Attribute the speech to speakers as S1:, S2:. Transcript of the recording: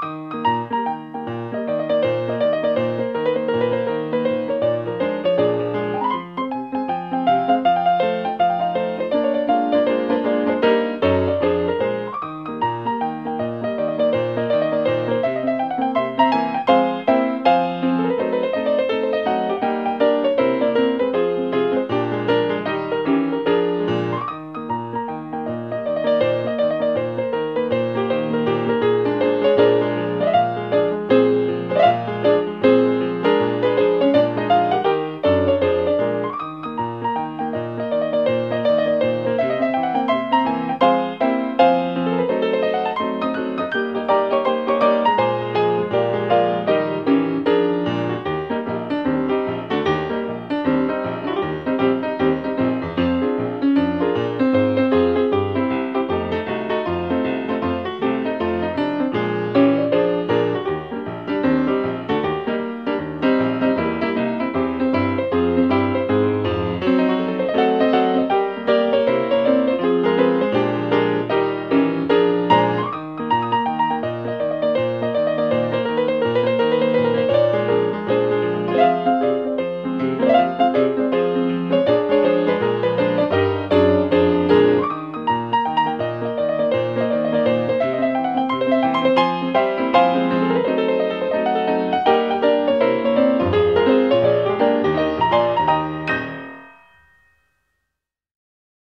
S1: Bye.